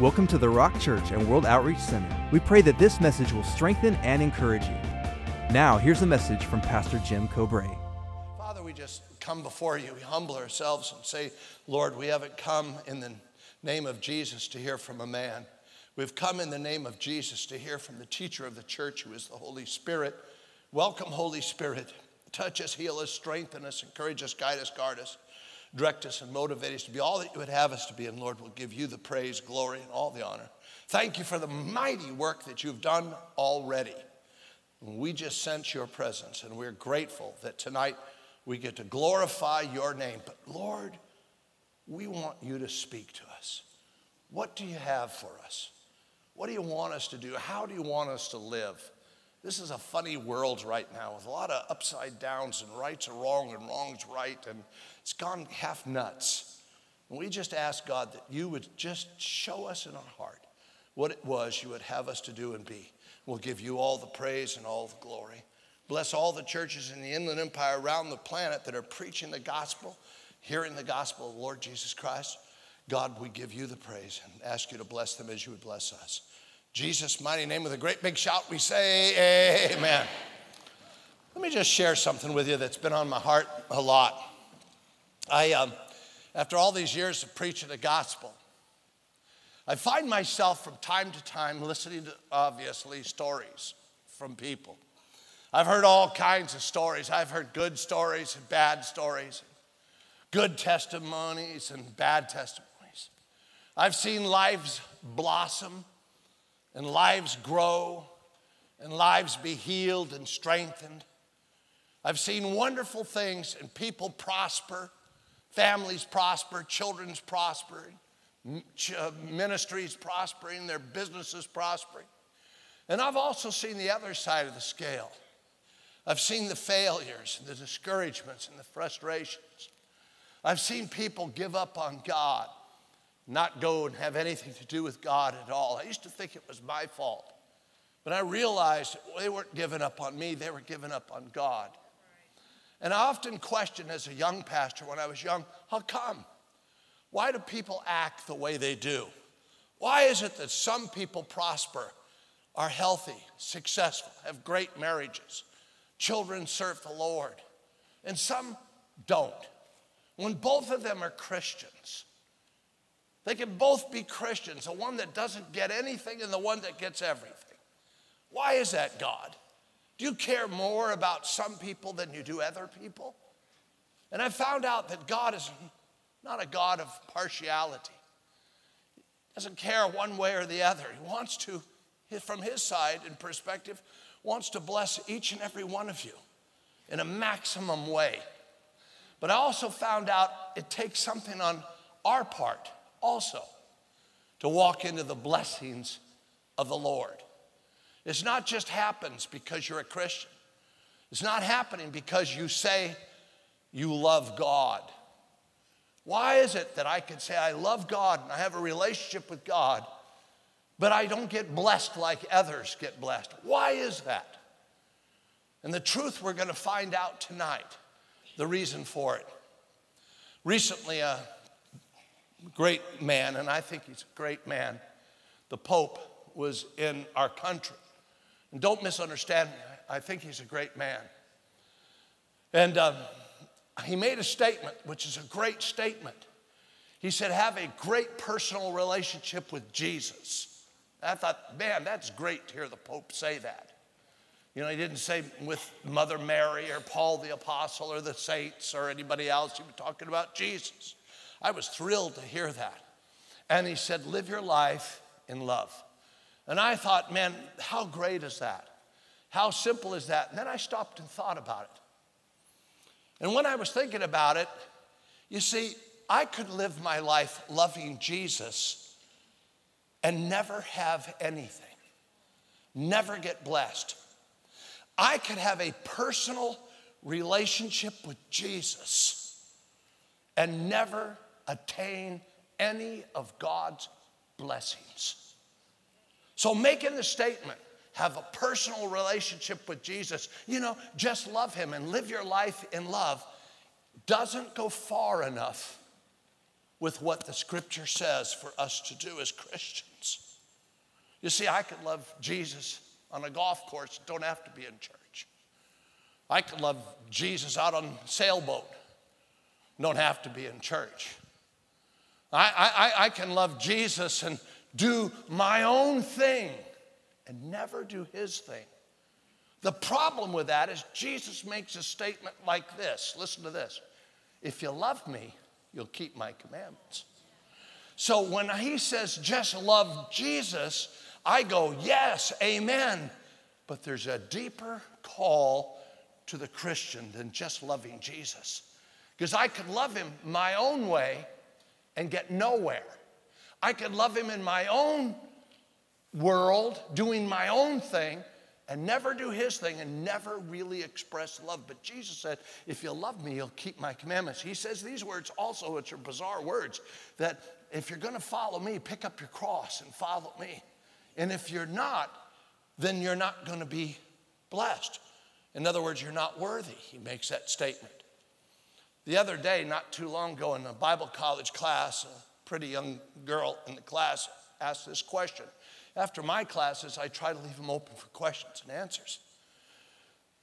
Welcome to the Rock Church and World Outreach Center. We pray that this message will strengthen and encourage you. Now, here's a message from Pastor Jim Cobrae. Father, we just come before you. We humble ourselves and say, Lord, we haven't come in the name of Jesus to hear from a man. We've come in the name of Jesus to hear from the teacher of the church, who is the Holy Spirit. Welcome, Holy Spirit. Touch us, heal us, strengthen us, encourage us, guide us, guard us direct us and motivate us to be all that you would have us to be. And Lord, we'll give you the praise, glory, and all the honor. Thank you for the mighty work that you've done already. We just sense your presence, and we're grateful that tonight we get to glorify your name. But Lord, we want you to speak to us. What do you have for us? What do you want us to do? How do you want us to live? This is a funny world right now with a lot of upside downs and rights are wrong and wrong's right, and it's gone half nuts. And we just ask God that you would just show us in our heart what it was you would have us to do and be. We'll give you all the praise and all the glory. Bless all the churches in the Inland Empire around the planet that are preaching the gospel, hearing the gospel of the Lord Jesus Christ. God, we give you the praise and ask you to bless them as you would bless us. Jesus' mighty name with a great big shout, we say, Amen. Let me just share something with you that's been on my heart a lot. I, um, after all these years of preaching the gospel, I find myself from time to time listening to, obviously, stories from people. I've heard all kinds of stories. I've heard good stories and bad stories, good testimonies and bad testimonies. I've seen lives blossom and lives grow and lives be healed and strengthened. I've seen wonderful things and people prosper, families prosper, children's prospering, uh, ministries prospering, their businesses prospering. And I've also seen the other side of the scale. I've seen the failures, the discouragements, and the frustrations. I've seen people give up on God not go and have anything to do with God at all. I used to think it was my fault. But I realized they weren't giving up on me, they were giving up on God. And I often question as a young pastor when I was young, how come? Why do people act the way they do? Why is it that some people prosper, are healthy, successful, have great marriages, children serve the Lord, and some don't? When both of them are Christians, they can both be Christians, the one that doesn't get anything and the one that gets everything. Why is that, God? Do you care more about some people than you do other people? And I found out that God is not a God of partiality. He doesn't care one way or the other. He wants to, from his side and perspective, wants to bless each and every one of you in a maximum way. But I also found out it takes something on our part also to walk into the blessings of the Lord. It's not just happens because you're a Christian. It's not happening because you say you love God. Why is it that I can say I love God and I have a relationship with God, but I don't get blessed like others get blessed? Why is that? And the truth we're going to find out tonight, the reason for it. Recently, a great man, and I think he's a great man. The Pope was in our country. And don't misunderstand me, I think he's a great man. And um, he made a statement, which is a great statement. He said, Have a great personal relationship with Jesus. I thought, man, that's great to hear the Pope say that. You know, he didn't say with Mother Mary or Paul the Apostle or the saints or anybody else. He was talking about Jesus. I was thrilled to hear that. And he said, Live your life in love. And I thought, man, how great is that? How simple is that? And then I stopped and thought about it. And when I was thinking about it, you see, I could live my life loving Jesus and never have anything, never get blessed. I could have a personal relationship with Jesus and never attain any of God's blessings. So, making the statement, have a personal relationship with Jesus, you know, just love Him and live your life in love, doesn't go far enough with what the scripture says for us to do as Christians. You see, I could love Jesus on a golf course, don't have to be in church. I could love Jesus out on sailboat, don't have to be in church. I, I, I can love Jesus and do my own thing and never do his thing. The problem with that is Jesus makes a statement like this. Listen to this. If you love me, you'll keep my commandments. So when he says just love Jesus, I go, yes, amen. But there's a deeper call to the Christian than just loving Jesus. Because I could love him my own way and get nowhere. I could love him in my own world, doing my own thing, and never do his thing and never really express love. But Jesus said, If you love me, you'll keep my commandments. He says these words also, which are bizarre words, that if you're gonna follow me, pick up your cross and follow me. And if you're not, then you're not gonna be blessed. In other words, you're not worthy. He makes that statement. The other day, not too long ago, in a Bible college class, pretty young girl in the class asked this question. After my classes, I try to leave them open for questions and answers.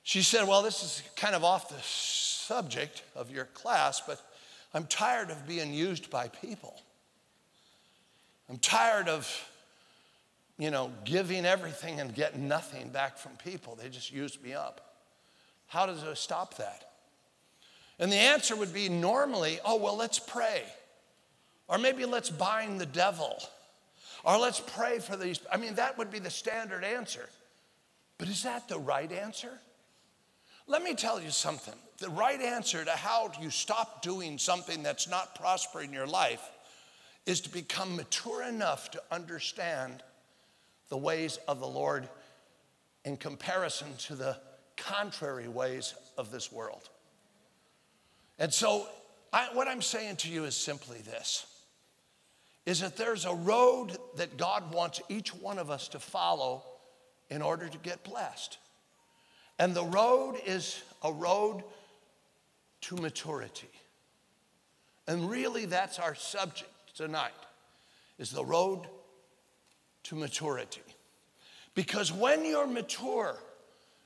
She said, Well, this is kind of off the subject of your class, but I'm tired of being used by people. I'm tired of, you know, giving everything and getting nothing back from people. They just use me up. How does it stop that? And the answer would be normally, oh, well, let's pray. Or maybe let's bind the devil. Or let's pray for these. I mean, that would be the standard answer. But is that the right answer? Let me tell you something. The right answer to how you stop doing something that's not prospering your life is to become mature enough to understand the ways of the Lord in comparison to the contrary ways of this world. And so, I, what I'm saying to you is simply this is that there's a road that God wants each one of us to follow in order to get blessed. And the road is a road to maturity. And really that's our subject tonight is the road to maturity. Because when you're mature,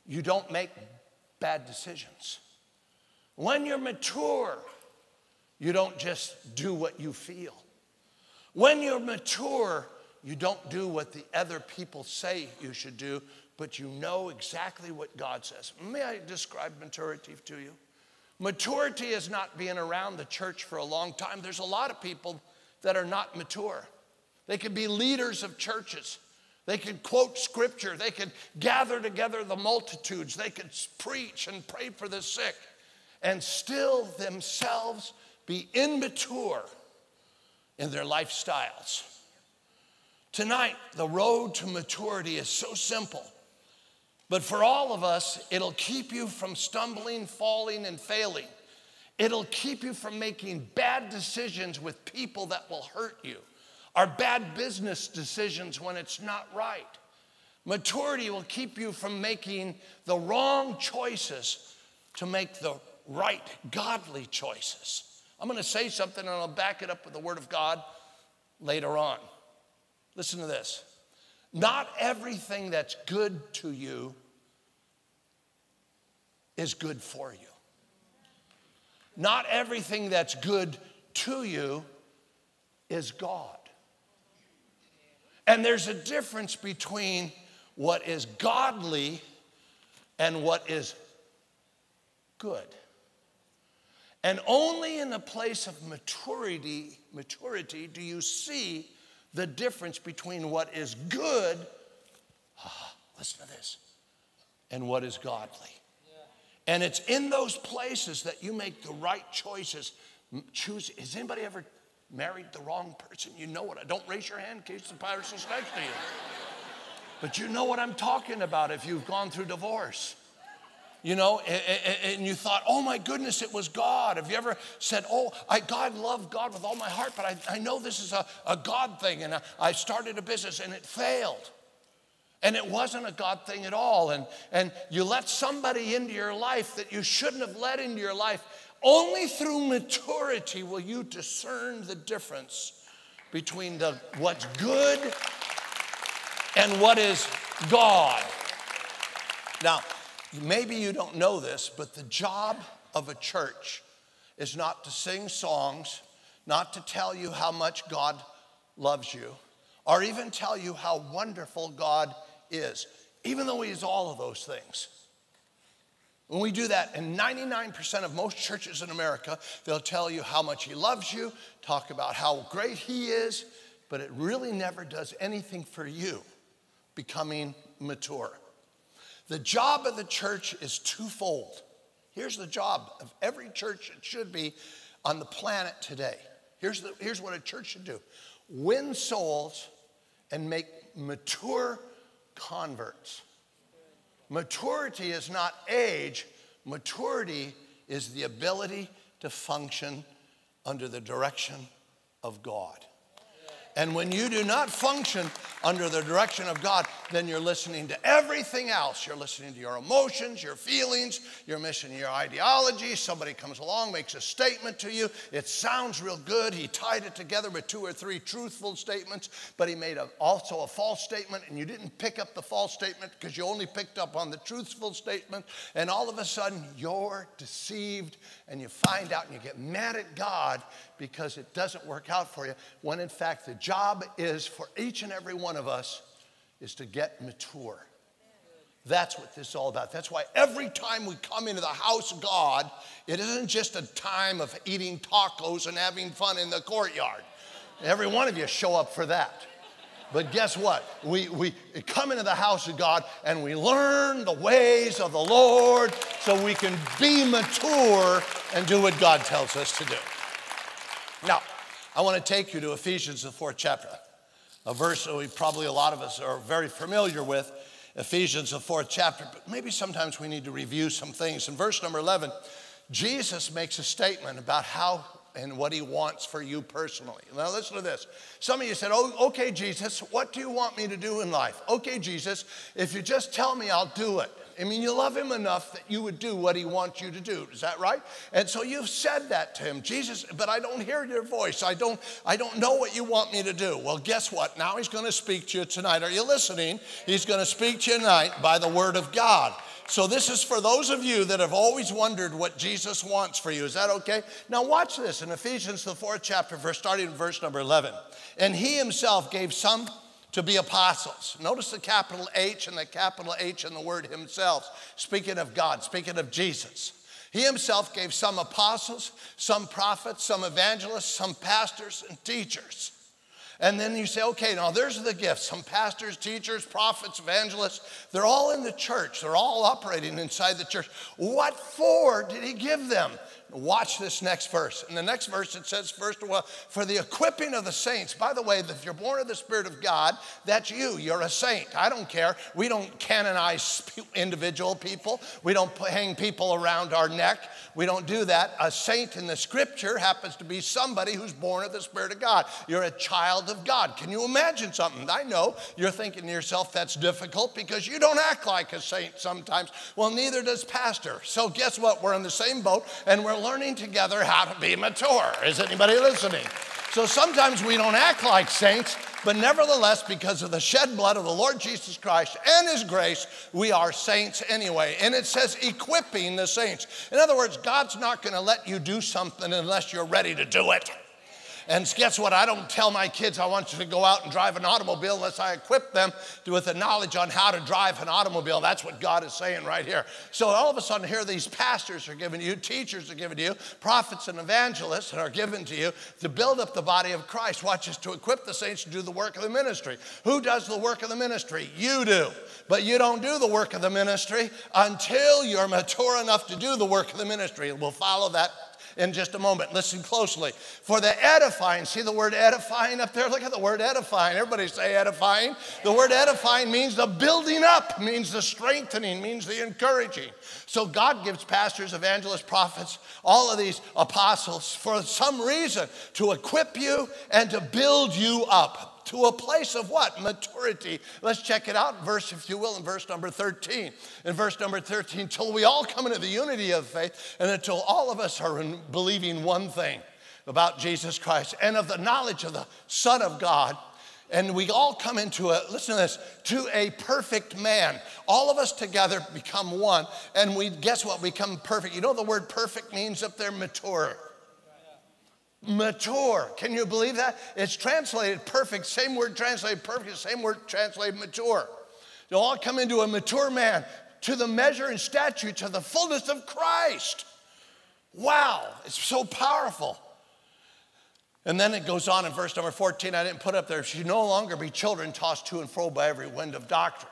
you don't make bad decisions. When you're mature, you don't just do what you feel. When you're mature, you don't do what the other people say you should do, but you know exactly what God says. May I describe maturity to you? Maturity is not being around the church for a long time. There's a lot of people that are not mature. They could be leaders of churches. They could quote scripture. They could gather together the multitudes. They could preach and pray for the sick and still themselves be immature in their lifestyles. Tonight, the road to maturity is so simple. But for all of us, it'll keep you from stumbling, falling, and failing. It'll keep you from making bad decisions with people that will hurt you, or bad business decisions when it's not right. Maturity will keep you from making the wrong choices to make the right, godly choices. I'm going to say something and I'll back it up with the Word of God later on. Listen to this. Not everything that's good to you is good for you. Not everything that's good to you is God. And there's a difference between what is godly and what is good. And only in a place of maturity, maturity do you see the difference between what is good, ah, listen to this, and what is godly. Yeah. And it's in those places that you make the right choices. Choose, has anybody ever married the wrong person? You know what? I don't raise your hand in case the person's next to you. But you know what I'm talking about if you've gone through divorce you know, and, and, you thought, oh my goodness, it was God. Have you ever said, oh, I God love God with all my heart, but I, I know this is a, a God thing, and I, I started a business and it failed. And it wasn't a God thing at all. And, and you let somebody into your life that you shouldn't have let into your life Only through maturity will you discern the difference between the, what's good and what is God. Now, maybe you don't know this, but the job of a church is not to sing songs, not to tell you how much God loves you, or even tell you how wonderful God is, even though He is all of those things. When we do that, and 99% of most churches in America, they'll tell you how much He loves you, talk about how great He is, but it really never does anything for you becoming mature. The job of the church is twofold. Here's the job of every church, it should be on the planet today. Here's, the, here's what a church should do win souls and make mature converts. Maturity is not age, maturity is the ability to function under the direction of God. And when you do not function under the direction of God, then you're listening to everything else. You're listening to your emotions, your feelings, your mission, your ideology. Somebody comes along, makes a statement to you. It sounds real good. He tied it together with two or three truthful statements, but he made a, also a false statement, and you didn't pick up the false statement because you only picked up on the truthful statement. And all of a sudden, you're deceived, and you find out and you get mad at God because it doesn't work out for you, when in fact, the job is for each and every one of us is to get mature. That's what this is all about. That's why every time we come into the house of God, it isn't just a time of eating tacos and having fun in the courtyard. Every one of you show up for that. But guess what? We, we come into the house of God and we learn the ways of the Lord so we can be mature and do what God tells us to do. Now, I want to take you to Ephesians, the fourth chapter, a verse that we probably a lot of us are very familiar with. Ephesians, the fourth chapter, but maybe sometimes we need to review some things. In verse number 11, Jesus makes a statement about how and what he wants for you personally. Now, listen to this. Some of you said, Oh, okay, Jesus, what do you want me to do in life? Okay, Jesus, if you just tell me, I'll do it. I mean, you love him enough that you would do what he wants you to do. Is that right? And so you've said that to him, Jesus, but I don't hear your voice. I don't, I don't know what you want me to do. Well, guess what? Now he's going to speak to you tonight. Are you listening? He's going to speak to you tonight by the word of God. So, this is for those of you that have always wondered what Jesus wants for you. Is that okay? Now, watch this in Ephesians, the fourth chapter, verse, starting in verse number 11. And he himself gave some to be apostles. Notice the capital H and the capital H in the word himself, speaking of God, speaking of Jesus. He himself gave some apostles, some prophets, some evangelists, some pastors, and teachers. And then you say, okay, now there's the gifts. Some pastors, teachers, prophets, evangelists, they're all in the church. They're all operating inside the church. What for did he give them? Watch this next verse. In the next verse, it says, first of all, for the equipping of the saints. By the way, if you're born of the Spirit of God, that's you. You're a saint. I don't care. We don't canonize individual people, we don't hang people around our neck. We don't do that. A saint in the scripture happens to be somebody who's born of the Spirit of God. You're a child of God. Can you imagine something? I know you're thinking to yourself that's difficult because you don't act like a saint sometimes. Well, neither does Pastor. So, guess what? We're in the same boat and we're learning together how to be mature. Is anybody listening? So sometimes we don't act like saints, but nevertheless, because of the shed blood of the Lord Jesus Christ and His grace, we are saints anyway. And it says equipping the saints. In other words, God's not going to let you do something unless you're ready to do it. And guess what? I don't tell my kids I want you to go out and drive an automobile unless I equip them with the knowledge on how to drive an automobile. That's what God is saying right here. So all of a sudden, here these pastors are given to you, teachers are given to you, prophets and evangelists are given to you to build up the body of Christ. Watch this to equip the saints to do the work of the ministry. Who does the work of the ministry? You do. But you don't do the work of the ministry until you're mature enough to do the work of the ministry. We'll follow that in just a moment. Listen closely. For the edifying, see the word edifying up there? Look at the word edifying. Everybody say edifying. The word edifying means the building up, means the strengthening, means the encouraging. So God gives pastors, evangelists, prophets, all of these apostles for some reason to equip you and to build you up. To a place of what? Maturity. Let's check it out, verse, if you will, in verse number 13. In verse number 13, till we all come into the unity of faith and until all of us are believing one thing about Jesus Christ and of the knowledge of the Son of God and we all come into a listen to this to a perfect man all of us together become one and we guess what We become perfect you know the word perfect means up there mature mature. Can you believe that? It's translated perfect same word translated perfect same word translated mature. You all come into a mature man to the measure and stature to the fullness of christ. Wow it's so powerful. And then it goes on in verse number 14, I didn't put up there, should no longer be children tossed to and fro by every wind of doctrine.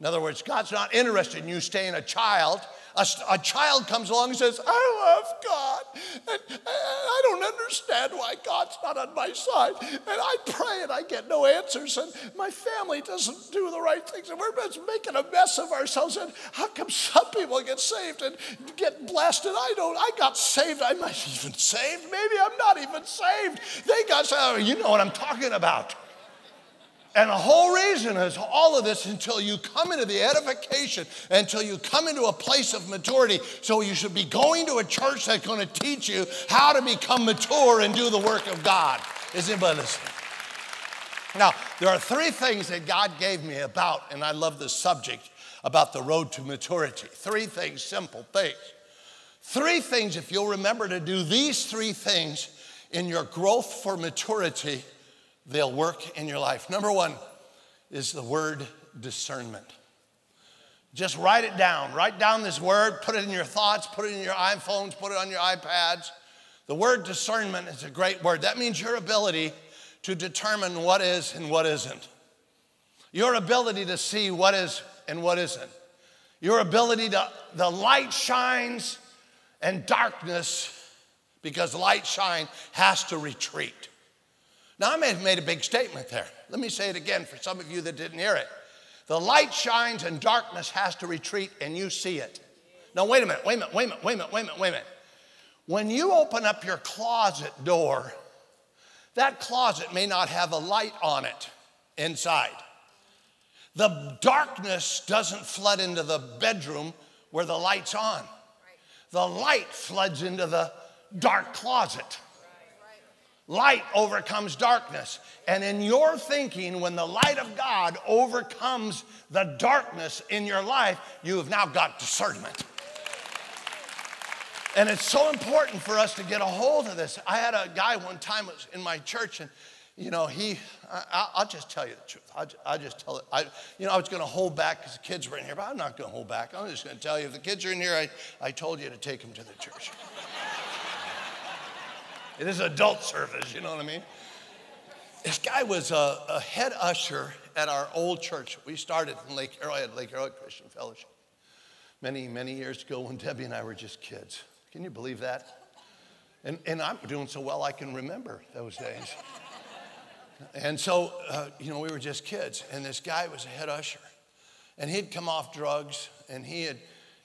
In other words, God's not interested in you staying a child. A, a, child comes along and says, I love God. And I don't understand why God's not on my side. And I pray and I get no answers. And my family doesn't do the right things. And we're making a mess of ourselves. And how come some people get saved and get blessed and I don't? I got saved. I'm not even saved. Maybe I'm not even saved. They got saved. Oh, you know what I'm talking about. And the whole reason is all of this until you come into the edification, until you come into a place of maturity. So you should be going to a church that's going to teach you how to become mature and do the work of God. Is anybody listening? Now, there are three things that God gave me about, and I love this subject about the road to maturity. Three things, simple things. Three things, if you'll remember to do these three things in your growth for maturity, they'll work in your life. Number one is the word discernment. Just write it down. Write down this word, put it in your thoughts, put it in your iPhones, put it on your iPads. The word discernment is a great word. That means your ability to determine what is and what isn't. Your ability to see what is and what isn't. Your ability to, the light shines and darkness, because light shine has to retreat. Now, I may have made a big statement there. Let me say it again for some of you that didn't hear it. The light shines and darkness has to retreat, and you see it. Now, wait a minute, wait a minute, wait a minute, wait a minute, wait a minute, wait a minute. When you open up your closet door, that closet may not have a light on it inside. The darkness doesn't flood into the bedroom where the light's on. The light floods into the dark closet. Light overcomes darkness. And in your thinking, when the light of God overcomes the darkness in your life, you have now got discernment. And it's so important for us to get a hold of this. I had a guy one time was in my church, and you know, he, I, will just tell you the truth. I'll, I'll just tell it. I, you know, I was going to hold back because the kids were in here, but I'm not going to hold back. I'm just going to tell you if the kids are in here, I, I told you to take them to the church. It is adult service, you know what I mean? This guy was a, a head usher at our old church. We started in Lake Arrowhead, Lake Arrowhead Christian Fellowship, many, many years ago when Debbie and I were just kids. Can you believe that? And, and I'm doing so well I can remember those days. And so, uh, you know, we were just kids, and this guy was a head usher. And he'd come off drugs, and he had,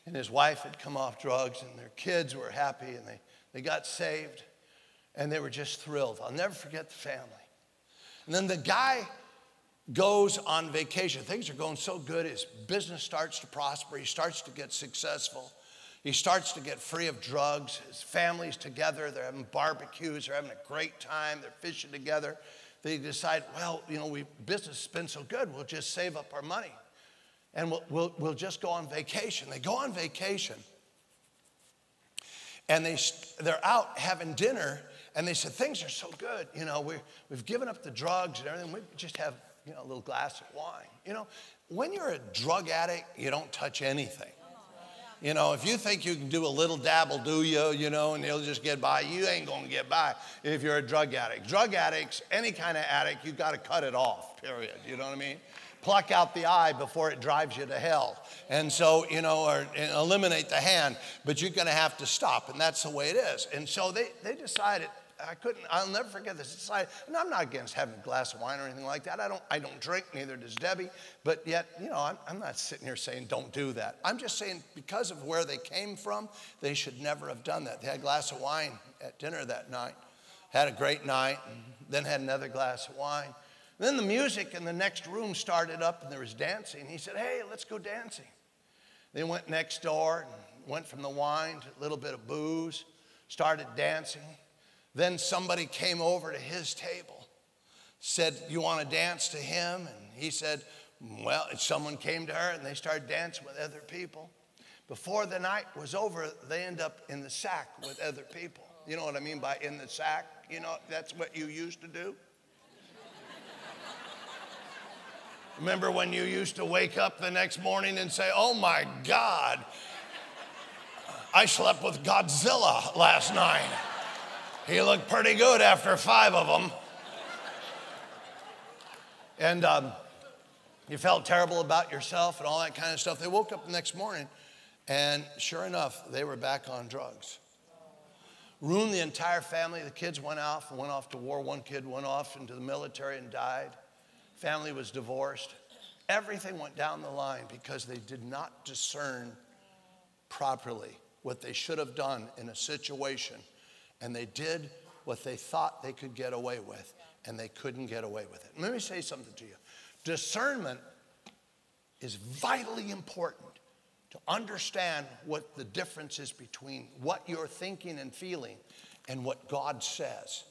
and his wife had come off drugs, and their kids were happy, and they, they got saved and they were just thrilled. I'll never forget the family. And then the guy goes on vacation. Things are going so good, his business starts to prosper, he starts to get successful. He starts to get free of drugs. His family's together. They're having barbecues. They're having a great time. They're fishing together. They decide, well, you know, we business has been so good. We'll just save up our money, and we'll, we'll, we'll just go on vacation. They go on vacation, and they they're out having dinner, and they said, Things are so good. You know, we we've given up the drugs and everything. We just have, you know, a little glass of wine. You know, when you're a drug addict, you don't touch anything. You know, if you think you can do a little dabble, do you, you know, and you'll just get by, you ain't gonna get by if you're a drug addict. Drug addicts, any kind of addict, you gotta cut it off, period. You know what I mean? Pluck out the eye before it drives you to hell. And so, you know, or eliminate the hand, but you're gonna have to stop, and that's the way it is. And so they, they decided, I couldn't, I'll never forget this. And I'm not against having a glass of wine or anything like that. I don't, I don't drink, neither does Debbie. But yet, you know, I'm, I'm not sitting here saying don't do that. I'm just saying because of where they came from, they should never have done that. They had a glass of wine at dinner that night, had a great night, and then had another glass of wine. Then the music in the next room started up and there was dancing. He said, Hey, let's go dancing. They went next door and went from the wine to a little bit of booze, started dancing. Then somebody came over to his table, said, You want to dance to him? And he said, Well, someone came to her and they started dancing with other people. Before the night was over, they end up in the sack with other people. You know what I mean by in the sack? You know, that's what you used to do. Remember when you used to wake up the next morning and say, Oh my God, I slept with Godzilla last night. He looked pretty good after five of them. And um, you felt terrible about yourself and all that kind of stuff. They woke up the next morning, and sure enough, they were back on drugs. Ruined the entire family. The kids went off and went off to war. One kid went off into the military and died. Family was divorced. Everything went down the line because they did not discern properly what they should have done in a situation. And they did what they thought they could get away with, and they couldn't get away with it. Let me say something to you discernment is vitally important to understand what the difference is between what you're thinking and feeling and what God says.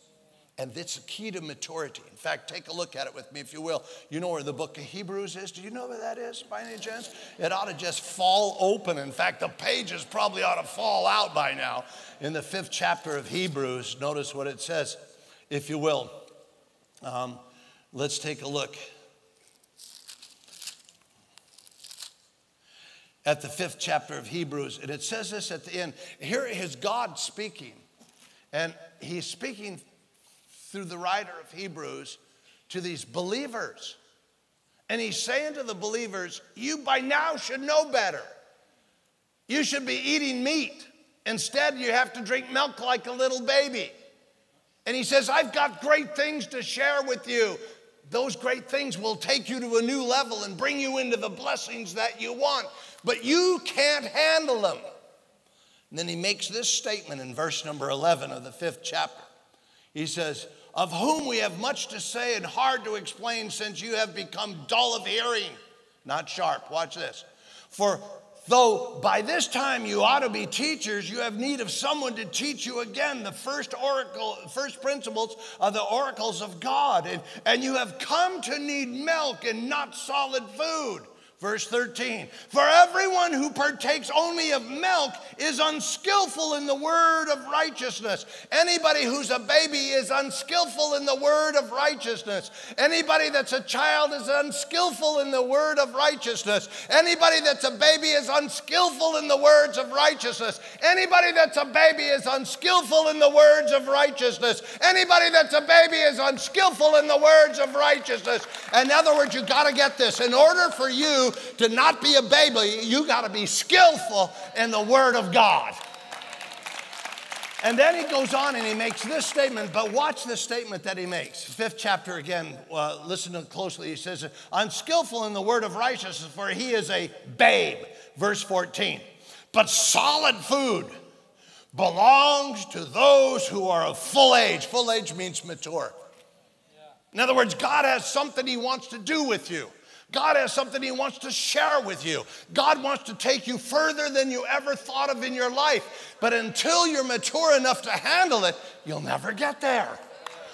And it's a key to maturity. In fact, take a look at it with me, if you will. You know where the book of Hebrews is? Do you know where that is by any chance? It ought to just fall open. In fact, the pages probably ought to fall out by now. In the fifth chapter of Hebrews, notice what it says, if you will. Um, let's take a look. At the fifth chapter of Hebrews, and it says this at the end. Here is God speaking, and He's speaking through the writer of Hebrews to these believers. And he's saying to the believers, You by now should know better. You should be eating meat. Instead, you have to drink milk like a little baby. And he says, I've got great things to share with you. Those great things will take you to a new level and bring you into the blessings that you want, but you can't handle them. And then he makes this statement in verse number 11 of the fifth chapter. He says, of whom we have much to say and hard to explain since you have become dull of hearing, not sharp. Watch this. For though by this time you ought to be teachers, you have need of someone to teach you again the first oracle, first principles of the oracles of God. And, and you have come to need milk and not solid food. Verse 13, for everyone who partakes only of milk is unskillful in the word of righteousness. Anybody who's a baby is unskillful in the word of righteousness. Anybody that's a child is unskillful in the word of righteousness. Anybody that's a baby is unskillful in the words of righteousness. Anybody that's a baby is unskillful in the words of righteousness. Anybody that's a baby is unskillful in the words of righteousness. In other words, you got to get this. In order for you to not be a baby, you got to be skillful in the Word of God. And then he goes on and he makes this statement, but watch this statement that he makes. Fifth chapter again, uh, listen to closely. He says, Unskillful in the word of righteousness, for he is a babe. Verse 14. But solid food belongs to those who are of full age. Full age means mature. In other words, God has something he wants to do with you. God has something He wants to share with you. God wants to take you further than you ever thought of in your life. But until you're mature enough to handle it, you'll never get there.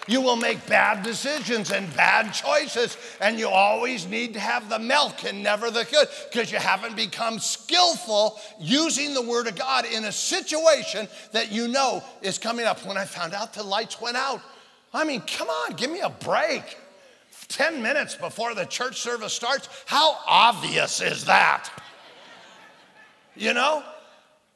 You will make bad decisions and bad choices, and you always need to have the milk and never the good because you haven't become skillful using the Word of God in a situation that you know is coming up. When I found out the lights went out, I mean, come on, give me a break. 10 minutes before the church service starts. How obvious is that? You know?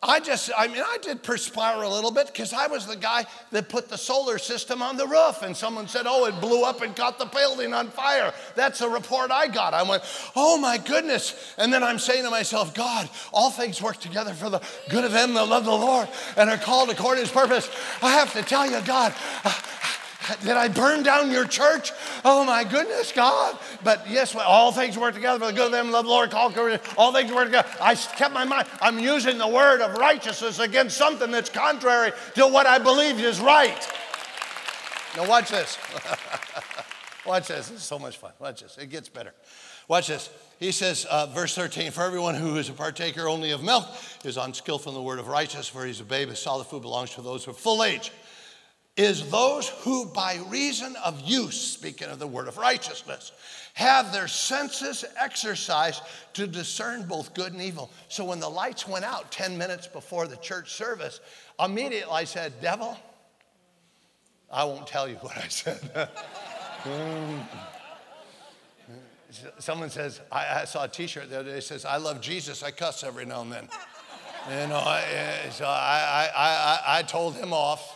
I just, I mean, I did perspire a little bit because I was the guy that put the solar system on the roof, and someone said, Oh, it blew up and caught the building on fire. That's a report I got. I went, Oh my goodness. And then I'm saying to myself, God, all things work together for the good of them that love the Lord and are called according to his purpose. I have to tell you, God, did I burn down your church? Oh my goodness, God. But yes, all things work together for the good of them, love the Lord, call all things work together. I kept my mind. I'm using the word of righteousness against something that's contrary to what I believe is right. Now, watch this. Watch this. It's so much fun. Watch this. It gets better. Watch this. He says, uh, verse 13, for everyone who is a partaker only of milk is unskillful in the word of righteousness, for he's a babe. His solid food belongs to those who are full age. Is those who, by reason of use, speaking of the word of righteousness, have their senses exercised to discern both good and evil. So when the lights went out 10 minutes before the church service, immediately I said, Devil, I won't tell you what I said. Someone says, I, I, saw a t shirt the other day that says, I love Jesus. I cuss every now and then. you know, I, so I, I, I, I told him off.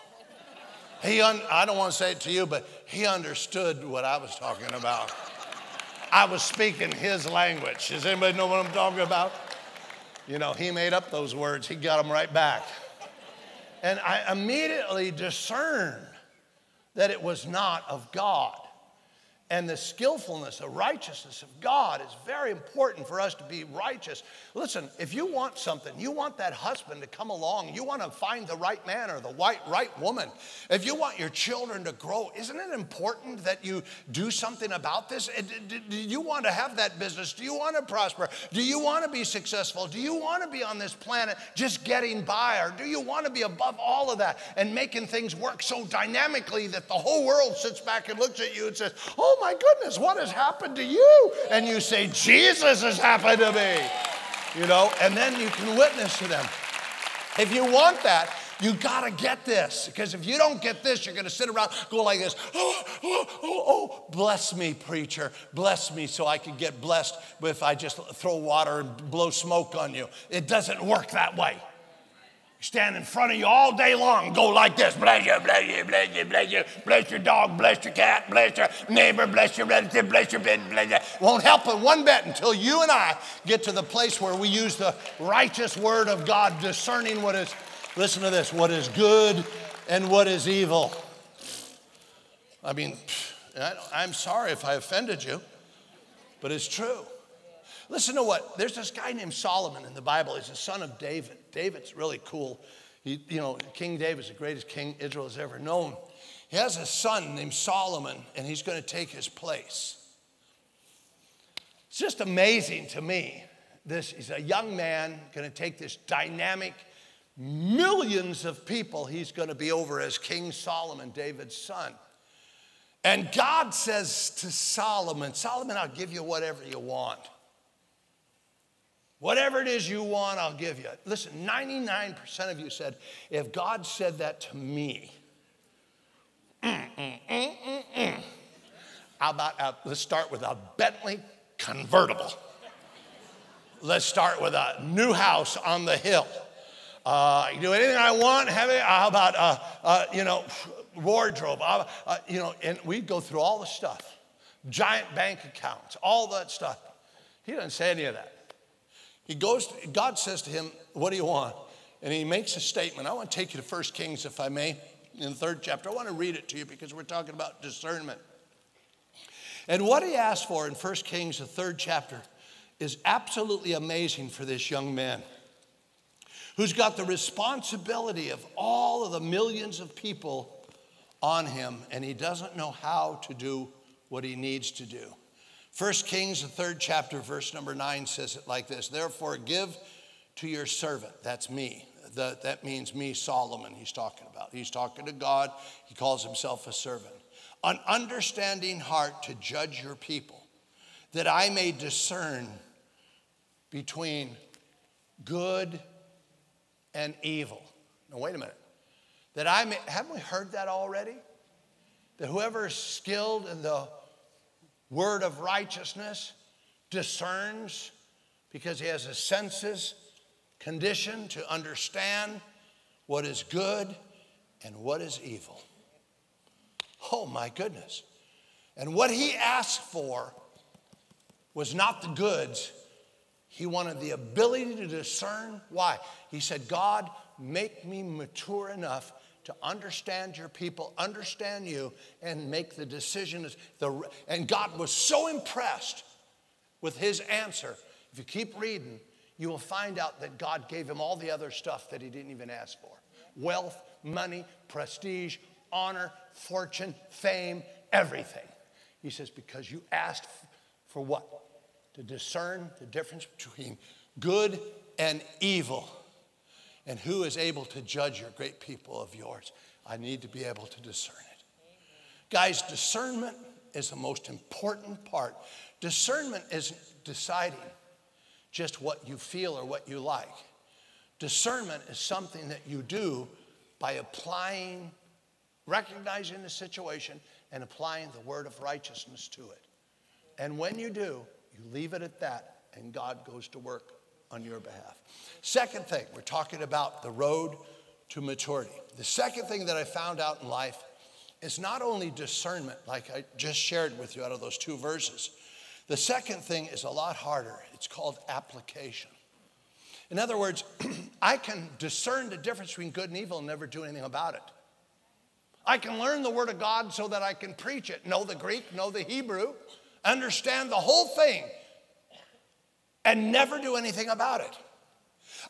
He un, I don't want to say it to you, but he understood what I was talking about. I was speaking his language. Does anybody know what I'm talking about? You know, he made up those words, he got them right back. And I immediately discerned that it was not of God and the skillfulness, the righteousness of God is very important for us to be righteous. Listen, if you want something, you want that husband to come along, you want to find the right man or the right, right woman, if you want your children to grow, isn't it important that you do something about this? Do you want to have that business? Do you want to prosper? Do you want to be successful? Do you want to be on this planet just getting by? Or do you want to be above all of that and making things work so dynamically that the whole world sits back and looks at you and says, oh, my goodness, what has happened to you? And you say, Jesus has happened to me. You know, and then you can witness to them. If you want that, you got to get this because if you don't get this, you're going to sit around go like this. Oh, oh, oh, oh, bless me, preacher. Bless me so I can get blessed if I just throw water and blow smoke on you. It doesn't work that way stand in front of you all day long go like this bless you, bless you, bless you, bless you, bless your dog, bless your cat, bless your neighbor, bless your relative, bless your bed, bless you. Won't help it one bit until you and I get to the place where we use the righteous word of God, discerning what is, listen to this, what is good and what is evil. I mean, I'm sorry if I offended you, but it's true. Listen to what, there's this guy named Solomon in the Bible. He's the son of David. David's really cool. He, you know, King David's the greatest king Israel has ever known. He has a son named Solomon, and he's going to take his place. It's just amazing to me. This is a young man going to take this dynamic, millions of people he's going to be over as King Solomon, David's son. And God says to Solomon, Solomon, I'll give you whatever you want. Whatever it is you want, I'll give you. Listen, 99% of you said, if God said that to me, how about, uh, let's start with a Bentley convertible. Let's start with a new house on the hill. Uh, do anything I want, have it. How about, uh, uh, you know, wardrobe? Uh, uh, you know, and we'd go through all the stuff. Giant bank accounts, all that stuff. He doesn't say any of that. He goes, God says to him, What do you want? And he makes a statement. I want to take you to 1 Kings, if I may, in the third chapter. I want to read it to you because we're talking about discernment. And what he asked for in 1 Kings, the third chapter, is absolutely amazing for this young man who's got the responsibility of all of the millions of people on him, and he doesn't know how to do what he needs to do. First Kings, the third chapter, verse number nine says it like this Therefore, give to your servant, that's me. The, that means me, Solomon, he's talking about. He's talking to God, he calls himself a servant. An understanding heart to judge your people, that I may discern between good and evil. Now, wait a minute. That I may, haven't we heard that already? That whoever is skilled in the word of righteousness, discerns because he has a senses condition to understand what is good and what is evil. Oh my goodness. And what he asked for was not the goods, he wanted the ability to discern. Why? He said, God, make me mature enough to understand your people, understand you, and make the decision. The, and God was so impressed with his answer. If you keep reading, you will find out that God gave him all the other stuff that he didn't even ask for wealth, money, prestige, honor, fortune, fame, everything. He says, Because you asked for what? To discern the difference between good and evil. And who is able to judge your great people of yours? I need to be able to discern it. Guys, discernment is the most important part. Discernment isn't deciding just what you feel or what you like. Discernment is something that you do by applying, recognizing the situation, and applying the word of righteousness to it. And when you do, you leave it at that, and God goes to work on your behalf. Second thing, we're talking about the road to maturity. The second thing that I found out in life is not only discernment, like I just shared with you out of those two verses. The second thing is a lot harder. It's called application. In other words, I can discern the difference between good and evil and never do anything about it. I can learn the Word of God so that I can preach it, know the Greek, know the Hebrew, understand the whole thing, and never do anything about it.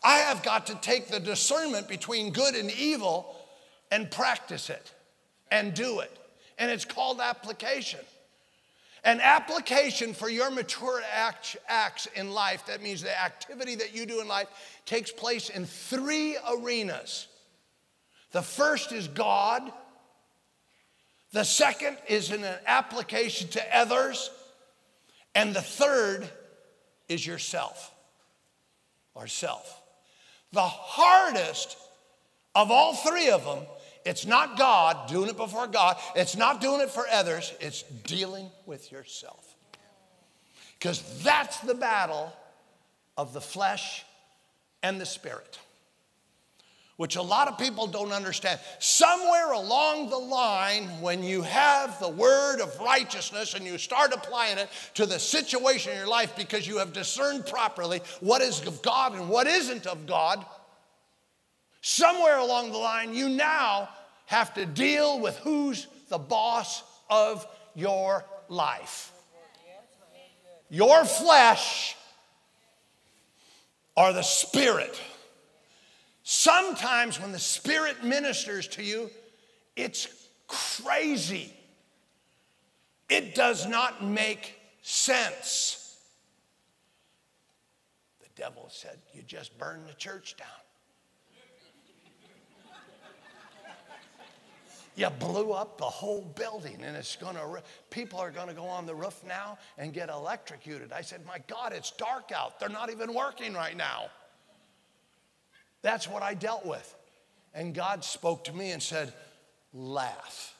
I have got to take the discernment between good and evil and practice it and do it. And it's called application. An application for your mature acts in life, that means the activity that you do in life, takes place in three arenas. The first is God, the second is in an application to others, and the third is yourself or self. The hardest of all three of them it's not God doing it before God, it's not doing it for others, it's dealing with yourself. Because that's the battle of the flesh and the spirit, which a lot of people don't understand. Somewhere along the line, when you have the word of righteousness and you start applying it to the situation in your life because you have discerned properly what is of God and what isn't of God Somewhere along the line, you now have to deal with who's the boss of your life your flesh or the spirit. Sometimes when the spirit ministers to you, it's crazy. It does not make sense. The devil said, You just burned the church down. You blew up the whole building and it's going to, people are going to go on the roof now and get electrocuted. I said, My God, it's dark out. They're not even working right now. That's what I dealt with. And God spoke to me and said, Laugh.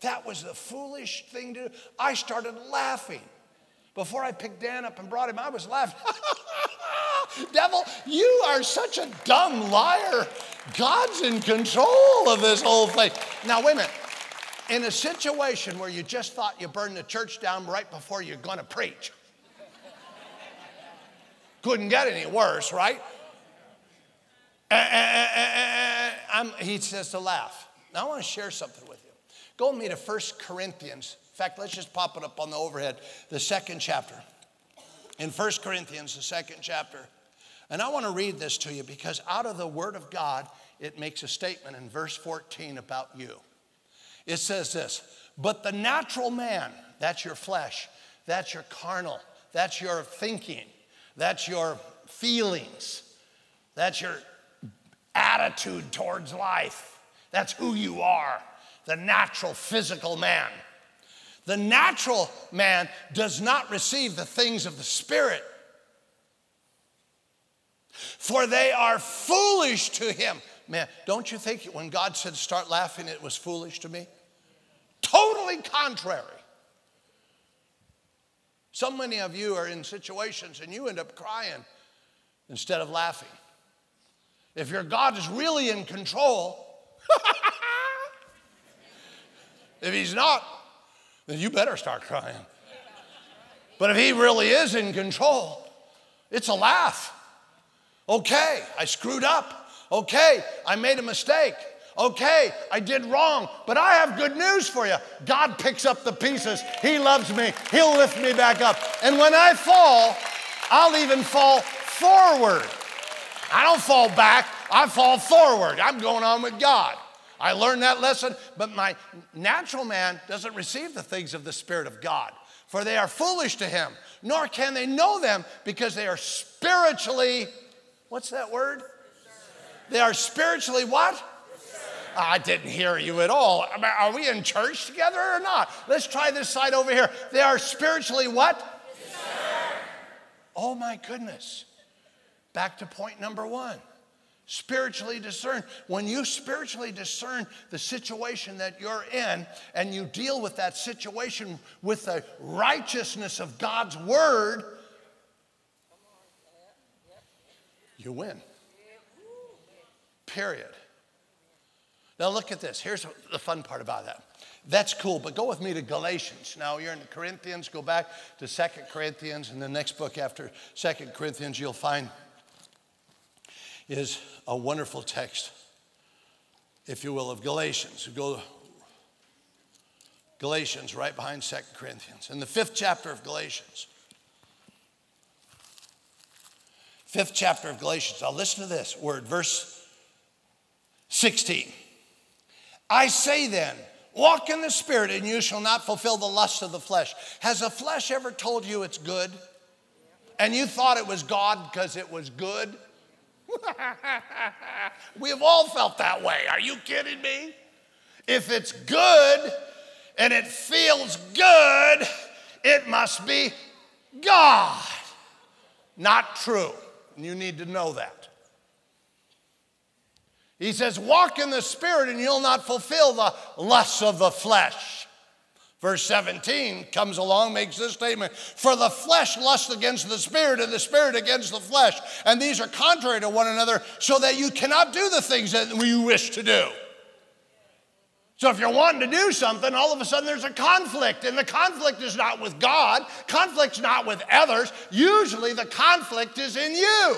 That was the foolish thing to do. I started laughing. Before I picked Dan up and brought him, I was laughing. Devil, you are such a dumb liar. God's in control of this whole thing. Now, wait a minute. In a situation where you just thought you burned the church down right before you're going to preach, couldn't get any worse, right? Eh, eh, eh, I'm, he says to laugh. Now, I want to share something with you. Go with me to 1 Corinthians. In fact, let's just pop it up on the overhead, the second chapter. In 1 Corinthians, the second chapter, and I want to read this to you because out of the Word of God, it makes a statement in verse 14 about you. It says this But the natural man, that's your flesh, that's your carnal, that's your thinking, that's your feelings, that's your attitude towards life, that's who you are, the natural physical man. The natural man does not receive the things of the Spirit for they are foolish to him. Man, don't you think when God said start laughing, it was foolish to me? Totally contrary. So many of you are in situations and you end up crying instead of laughing. If your God is really in control, if he's not, then you better start crying. But if he really is in control, it's a laugh. Okay, I screwed up. Okay, I made a mistake. Okay, I did wrong, but I have good news for you. God picks up the pieces. He loves me. He'll lift me back up. And when I fall, I'll even fall forward. I don't fall back, I fall forward. I'm going on with God. I learned that lesson, but my natural man doesn't receive the things of the Spirit of God, for they are foolish to him, nor can they know them because they are spiritually, what's that word? They are spiritually what? I didn't hear you at all. Are we in church together or not? Let's try this side over here. They are spiritually what? Oh my goodness. Back to point number one spiritually discern. When you spiritually discern the situation that you're in and you deal with that situation with the righteousness of God's word, you win. Period. Now, look at this. Here's the fun part about that. That's cool, but go with me to Galatians. Now, you're in the Corinthians, go back to Second Corinthians, and the next book after Second Corinthians you'll find is a wonderful text, if you will, of Galatians. Go Galatians right behind Second Corinthians. In the fifth chapter of Galatians, fifth chapter of Galatians, I'll listen to this word, verse 16. I say then, walk in the Spirit, and you shall not fulfill the lust of the flesh. Has the flesh ever told you it's good? And you thought it was God because it was good? We've all felt that way. Are you kidding me? If it's good and it feels good, it must be God. Not true. You need to know that. He says, Walk in the Spirit and you'll not fulfill the lusts of the flesh. Verse 17 comes along, makes this statement For the flesh lusts against the spirit, and the spirit against the flesh. And these are contrary to one another, so that you cannot do the things that you wish to do. So if you're wanting to do something, all of a sudden there's a conflict, and the conflict is not with God, conflict's not with others. Usually the conflict is in you.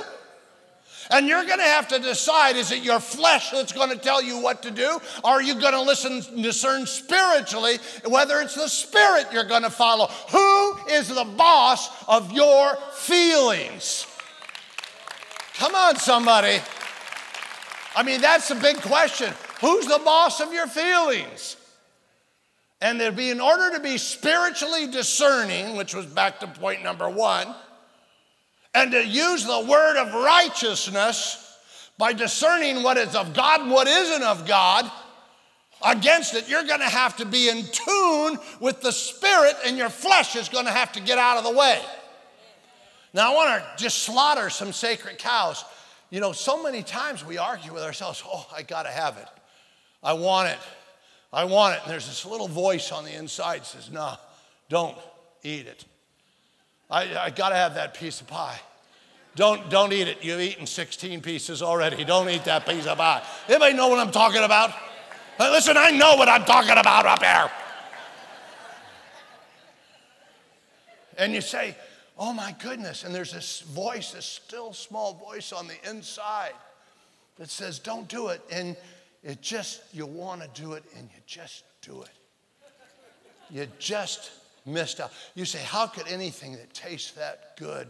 And you're going to have to decide is it your flesh that's going to tell you what to do? Or are you going to listen, discern spiritually whether it's the spirit you're going to follow? Who is the boss of your feelings? Come on, somebody. I mean, that's a big question. Who's the boss of your feelings? And there'd be, in order to be spiritually discerning, which was back to point number one, and to use the word of righteousness by discerning what is of God what isn't of God against it, you're going to have to be in tune with the Spirit, and your flesh is going to have to get out of the way. Now, I want to just slaughter some sacred cows. You know, so many times we argue with ourselves, oh, I got to have it. I want it. I want it. And there's this little voice on the inside says, no, don't eat it. I, I got to have that piece of pie. Don't, don't eat it. You've eaten 16 pieces already. Don't eat that piece of pie. Anybody know what I'm talking about? Listen, I know what I'm talking about up there. And you say, oh my goodness. And there's this voice, this still small voice on the inside that says, don't do it. And it just, you want to do it and you just do it. You just missed out. You say, How could anything that tastes that good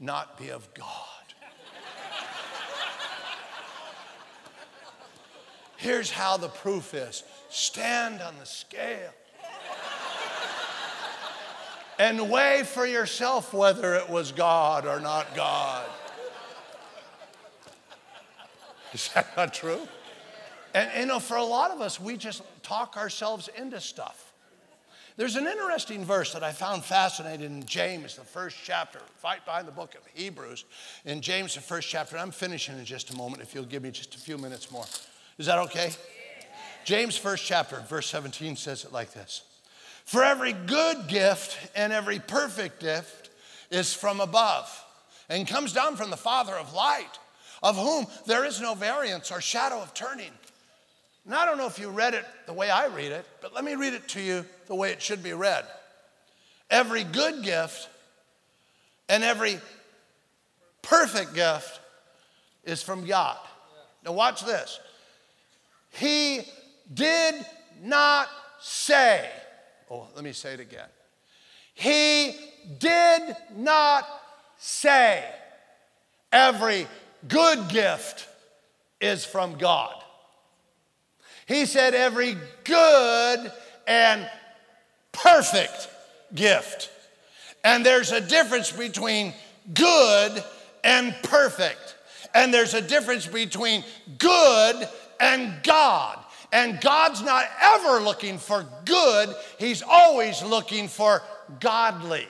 not be of God? Here's how the proof is stand on the scale and weigh for yourself whether it was God or not God. Is that not true? And you know, for a lot of us, we just talk ourselves into stuff. There's an interesting verse that I found fascinating in James, the first chapter, right behind the book of Hebrews. In James, the first chapter, I'm finishing in just a moment if you'll give me just a few minutes more. Is that okay? James, first chapter, verse 17 says it like this For every good gift and every perfect gift is from above and comes down from the Father of light, of whom there is no variance or shadow of turning. And I don't know if you read it the way I read it, but let me read it to you the way it should be read. Every good gift and every perfect gift is from God. Now, watch this. He did not say, oh, let me say it again. He did not say every good gift is from God. He said, every good and perfect gift. And there's a difference between good and perfect. And there's a difference between good and God. And God's not ever looking for good, He's always looking for godly.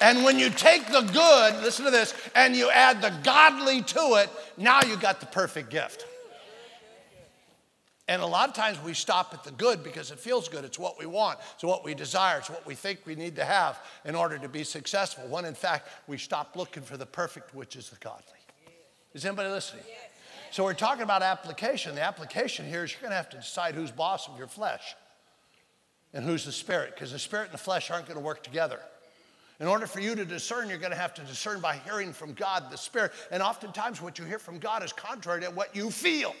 And when you take the good, listen to this, and you add the godly to it, now you got the perfect gift. And a lot of times we stop at the good because it feels good. It's what we want, it's what we desire, it's what we think we need to have in order to be successful. When in fact, we stop looking for the perfect, which is the godly. Is anybody listening? So we're talking about application. The application here is you're going to have to decide who's boss of your flesh and who's the spirit, because the spirit and the flesh aren't going to work together. In order for you to discern, you're going to have to discern by hearing from God, the Spirit. And oftentimes, what you hear from God is contrary to what you feel.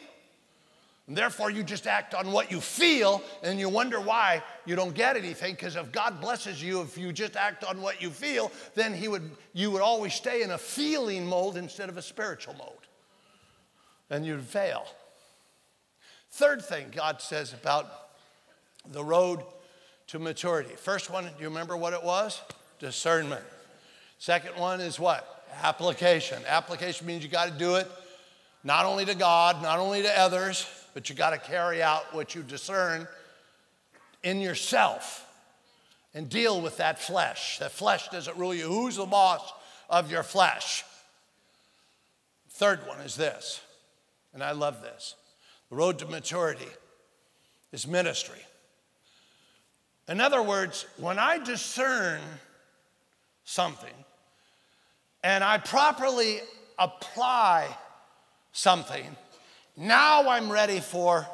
And therefore, you just act on what you feel, and you wonder why you don't get anything. Because if God blesses you, if you just act on what you feel, then He would, you would always stay in a feeling mode instead of a spiritual mode. And you'd fail. Third thing God says about the road to maturity. First one, do you remember what it was? Discernment. Second one is what? Application. Application means you got to do it not only to God, not only to others, but you got to carry out what you discern in yourself and deal with that flesh. That flesh doesn't rule you. Who's the boss of your flesh? Third one is this, and I love this the road to maturity is ministry. In other words, when I discern something and I properly apply something, now I'm ready for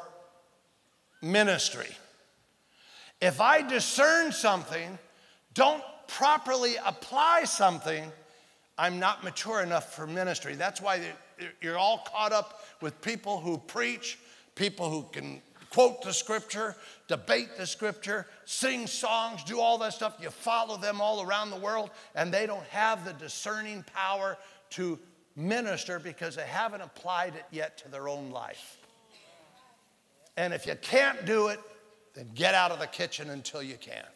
ministry. If I discern something, don't properly apply something, I'm not mature enough for ministry. That's why you're all caught up with people who preach, people who can quote the scripture, debate the scripture, sing songs, do all that stuff. You follow them all around the world, and they don't have the discerning power to minister because they haven't applied it yet to their own life. And if you can't do it, then get out of the kitchen until you can.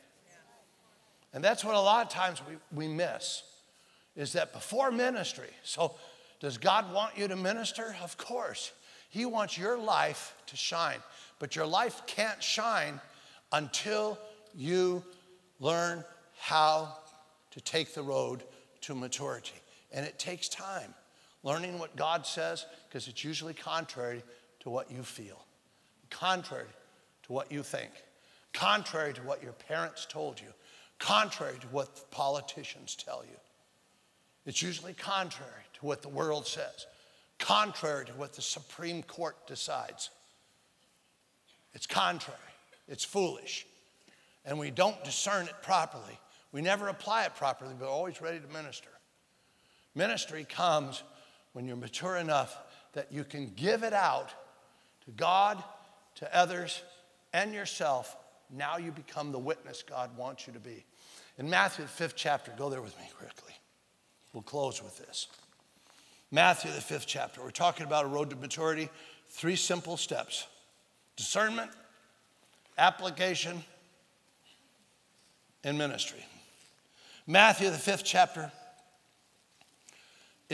And that's what a lot of times we, we miss is that before ministry. So, does God want you to minister? Of course. He wants your life to shine. But your life can't shine until you learn how to take the road to maturity. And it takes time learning what God says because it's usually contrary to what you feel, contrary to what you think, contrary to what your parents told you, contrary to what politicians tell you. It's usually contrary to what the world says, contrary to what the Supreme Court decides. It's contrary, it's foolish, and we don't discern it properly. We never apply it properly, but always ready to minister. Ministry comes when you're mature enough that you can give it out to God, to others, and yourself. Now you become the witness God wants you to be. In Matthew, the fifth chapter, go there with me quickly. We'll close with this. Matthew, the fifth chapter, we're talking about a road to maturity. Three simple steps discernment, application, and ministry. Matthew, the fifth chapter,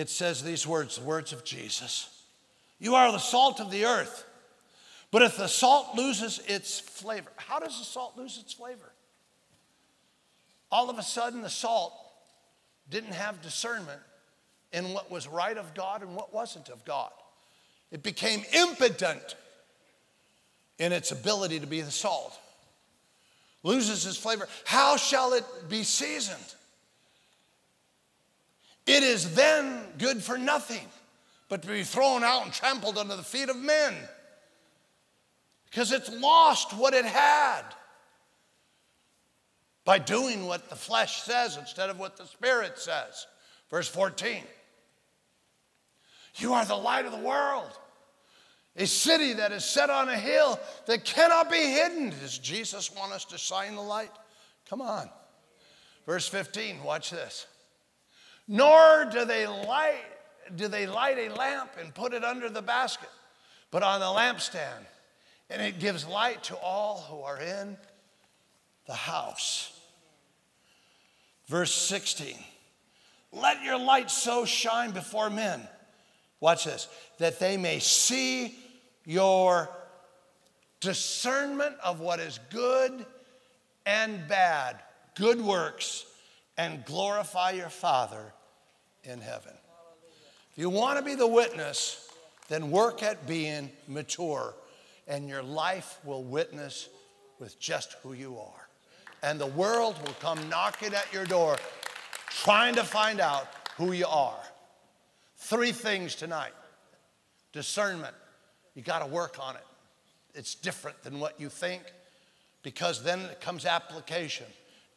it says these words, the words of Jesus You are the salt of the earth. But if the salt loses its flavor, how does the salt lose its flavor? All of a sudden, the salt didn't have discernment in what was right of God and what wasn't of God. It became impotent in its ability to be the salt. Loses its flavor. How shall it be seasoned? It is then good for nothing but to be thrown out and trampled under the feet of men because it's lost what it had by doing what the flesh says instead of what the spirit says. Verse 14 You are the light of the world, a city that is set on a hill that cannot be hidden. Does Jesus want us to shine the light? Come on. Verse 15, watch this nor do they light do they light a lamp and put it under the basket but on the lampstand, and it gives light to all who are in the house. Verse 16 Let your light so shine before men. Watch this, that they may see your discernment of what is good and bad, good works, and glorify your Father in heaven. If you want to be the witness, then work at being mature, and your life will witness with just who you are. And the world will come knocking at your door trying to find out who you are. Three things tonight discernment, you got to work on it. It's different than what you think because then it comes application,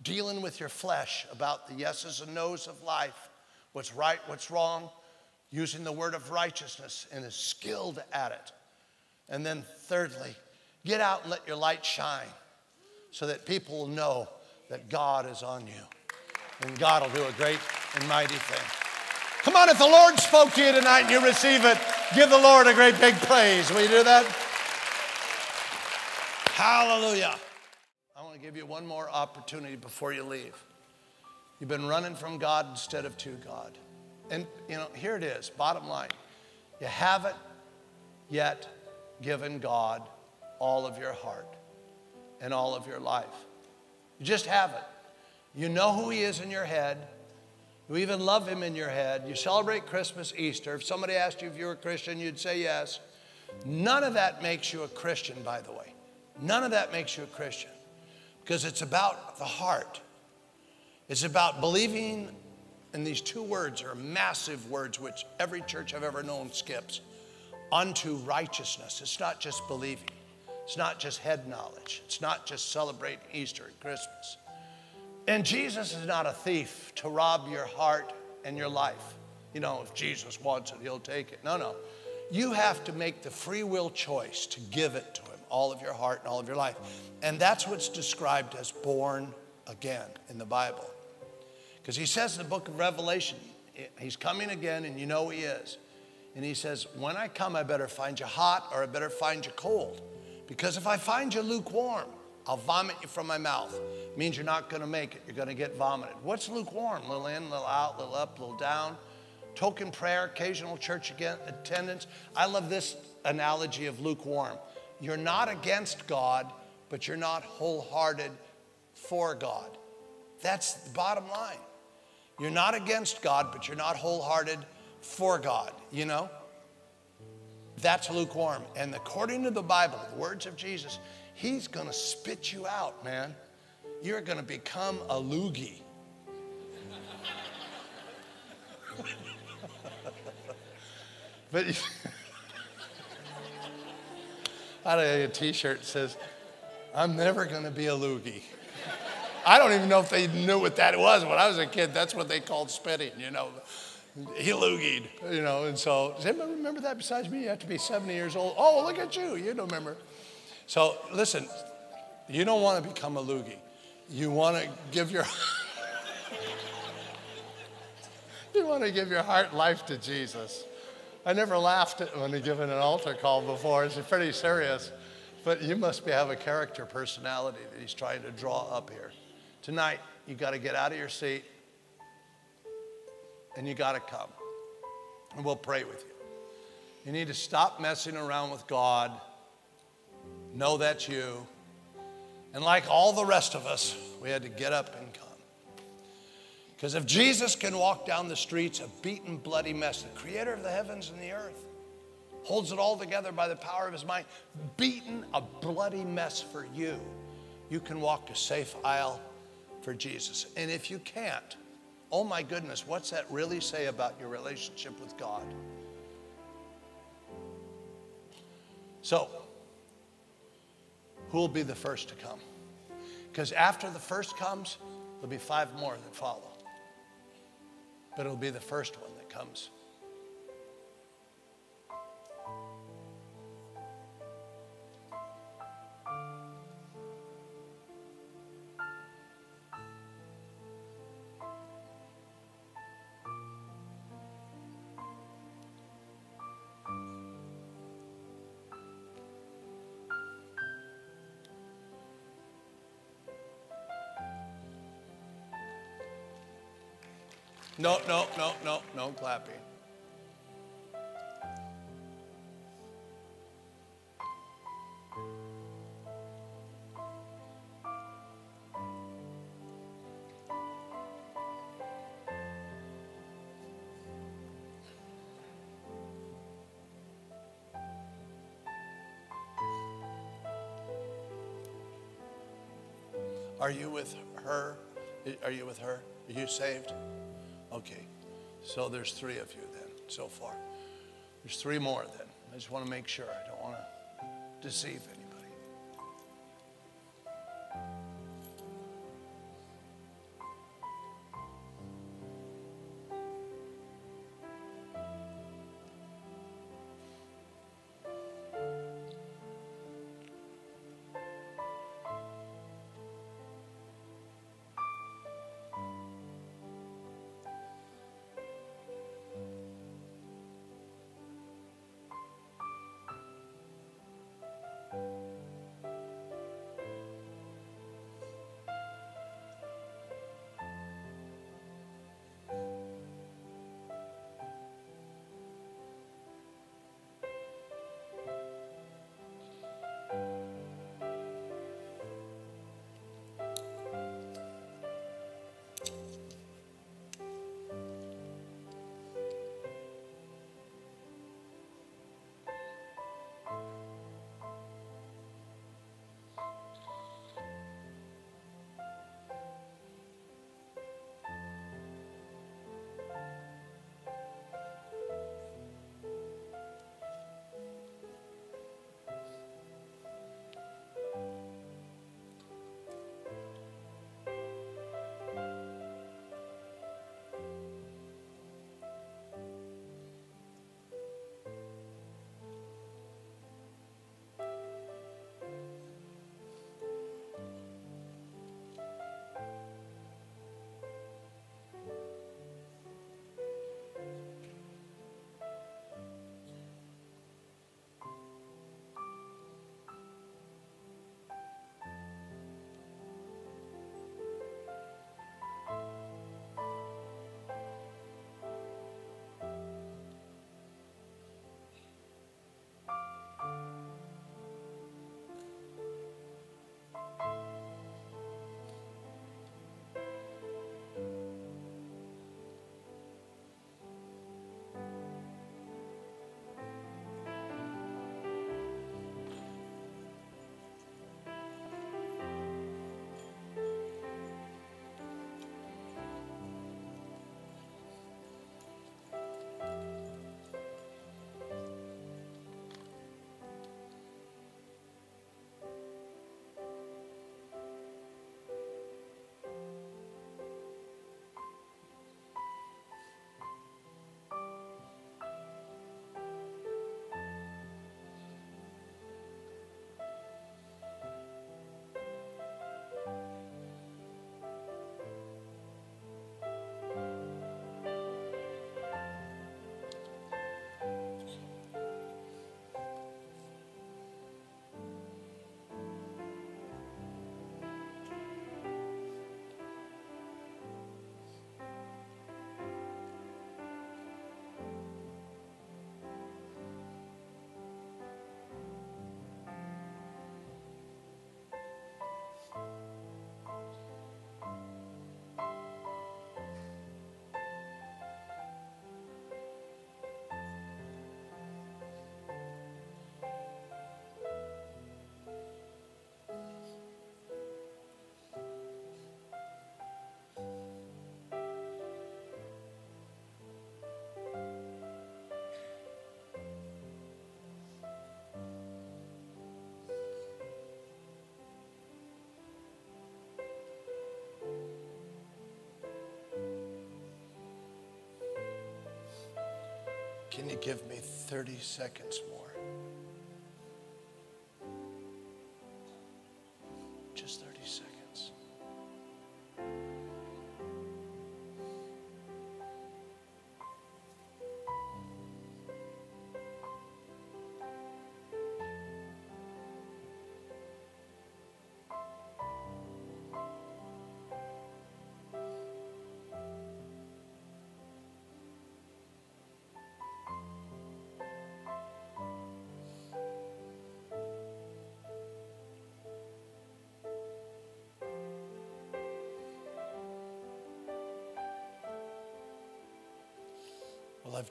dealing with your flesh about the yeses and nos of life, what's right, what's wrong, using the word of righteousness and is skilled at it. And then, thirdly, get out and let your light shine so that people will know that God is on you. And God will do a great and mighty thing. Come on, if the Lord spoke to you tonight and you receive it, give the Lord a great big praise. Will you do that? Hallelujah. Give you one more opportunity before you leave. You've been running from God instead of to God. And, you know, here it is bottom line you haven't yet given God all of your heart and all of your life. You just haven't. You know who He is in your head. You even love Him in your head. You celebrate Christmas, Easter. If somebody asked you if you were a Christian, you'd say yes. None of that makes you a Christian, by the way. None of that makes you a Christian because it's about the heart. It's about believing and these two words are massive words which every church I've ever known skips unto righteousness. It's not just believing, it's not just head knowledge, it's not just celebrating Easter and Christmas. And Jesus is not a thief to rob your heart and your life. You know, if Jesus wants it, he'll take it. No, no. You have to make the free will choice to give it to him, all of your heart and all of your life. And that's what's described as born again in the Bible. Because he says in the book of Revelation, he's coming again and you know he is. And he says, When I come, I better find you hot or I better find you cold. Because if I find you lukewarm, I'll vomit you from my mouth. It means you're not going to make it. You're going to get vomited. What's lukewarm? Little in, little out, little up, little down. Token prayer, occasional church attendance. I love this analogy of lukewarm. You're not against God, but you're not wholehearted for God. That's the bottom line. You're not against God, but you're not wholehearted for God, you know? That's lukewarm. And according to the Bible, the words of Jesus, He's gonna spit you out, man. You're gonna become a loogie. but I had a t shirt that says, I'm never gonna be a loogie. I don't even know if they knew what that was. When I was a kid, that's what they called spitting, you know. He loogied, you know. And so, does anybody remember that besides me? You have to be 70 years old. Oh, look at you. You don't remember. So, listen, you don't want to become a loogie. You want to give your. you want to give your heart life to Jesus. I never laughed when he given an altar call before. It's pretty serious. But you must be, have a character personality that he's trying to draw up here. Tonight, you got to get out of your seat and you got to come. And we'll pray with you. You need to stop messing around with God. Know that's you. And like all the rest of us, we had to get up and come. Because if Jesus can walk down the streets a beaten, bloody mess, the creator of the heavens and the earth, holds it all together by the power of his mind, beaten a bloody mess for you, you can walk a safe aisle for Jesus. And if you can't, oh my goodness, what's that really say about your relationship with God? So, who will be the first to come? Because after the first comes, there'll be five more that follow. But it'll be the first one that comes. No, no, no, no, no clapping. Are you with her? Are you with her? Are you saved? Okay. So there's three of you then so far. There's three more then. I just want to make sure. I don't want to deceive anybody. Can you give me 30 seconds more?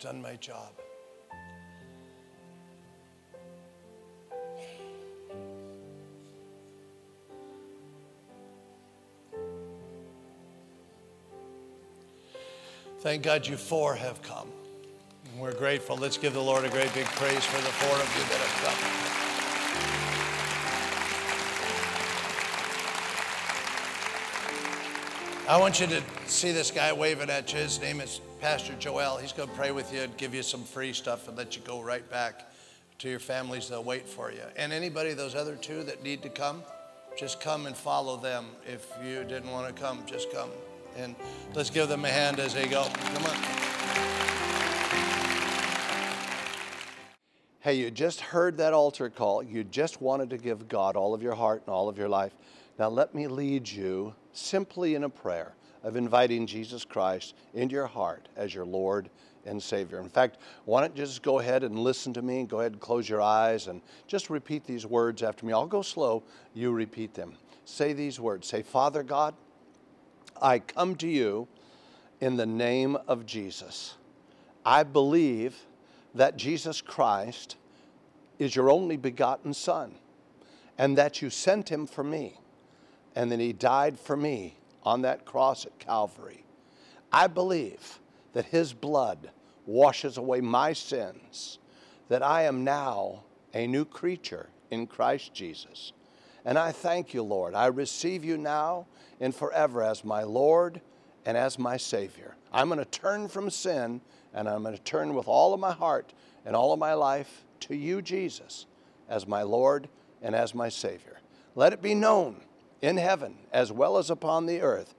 Done my job. Thank God you four have come. We're grateful. Let's give the Lord a great big praise for the four of you that have come. I want you to see this guy waving at you. His name is Pastor Joel. He's going to pray with you and give you some free stuff and let you go right back to your families. They'll wait for you. And anybody, those other two that need to come, just come and follow them. If you didn't want to come, just come. And let's give them a hand as they go. Come on. Hey, you just heard that altar call. You just wanted to give God all of your heart and all of your life. Now, let me lead you simply in a prayer of inviting Jesus Christ into your heart as your Lord and Savior. In fact, why don't you just go ahead and listen to me? And go ahead and close your eyes and just repeat these words after me. I'll go slow, you repeat them. Say these words Say, Father God, I come to you in the name of Jesus. I believe that Jesus Christ is your only begotten Son and that you sent him for me and that he died for me on that cross at Calvary. I believe that his blood washes away my sins, that I am now a new creature in Christ Jesus. And I thank you, Lord. I receive you now and forever as my Lord and as my Savior. I'm going to turn from sin and I'm going to turn with all of my heart and all of my life to you, Jesus, as my Lord and as my Savior. Let it be known in heaven as well as upon the earth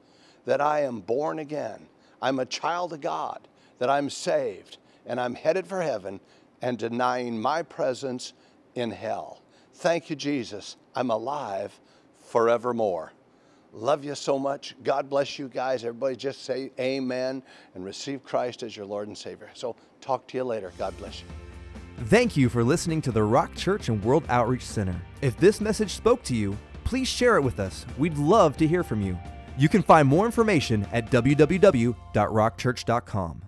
that I am born again. I'm a child of God, that I'm saved, and I'm headed for heaven and denying my presence in hell. Thank you, Jesus. I'm alive forevermore. Love you so much. God bless you guys. Everybody just say amen and receive Christ as your Lord and Savior. So, talk to you later. God bless you. Thank you for listening to the Rock Church and World Outreach Center. If this message spoke to you, please share it with us. We'd love to hear from you. You can find more information at www.rockchurch.com.